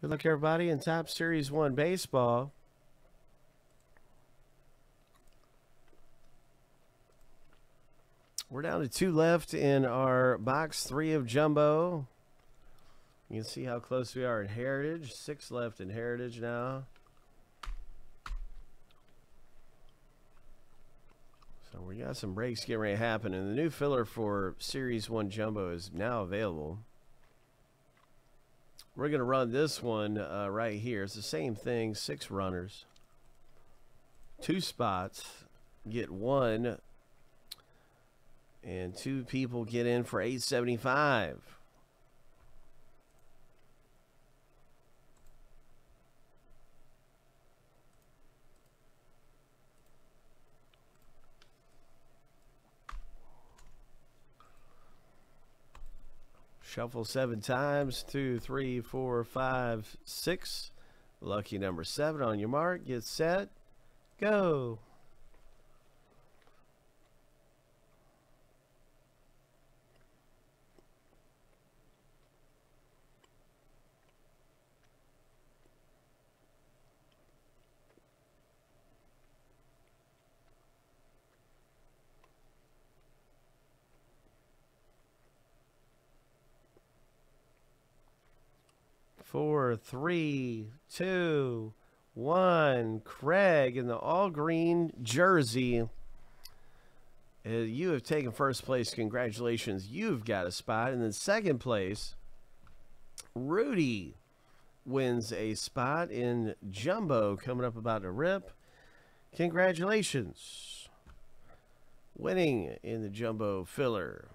Good luck, everybody, in Topps Series 1 Baseball. We're down to two left in our box three of Jumbo. You can see how close we are in Heritage. Six left in Heritage now. So we got some breaks getting ready to happen. And the new filler for Series 1 Jumbo is now available. We're going to run this one uh, right here. It's the same thing, six runners. Two spots. Get one. And two people get in for 875. Shuffle seven times. Two, three, four, five, six. Lucky number seven on your mark. Get set. Go. Four, three, two, one. Craig in the all green jersey. Uh, you have taken first place. Congratulations. You've got a spot. And then second place, Rudy wins a spot in Jumbo coming up about to rip. Congratulations. Winning in the Jumbo filler.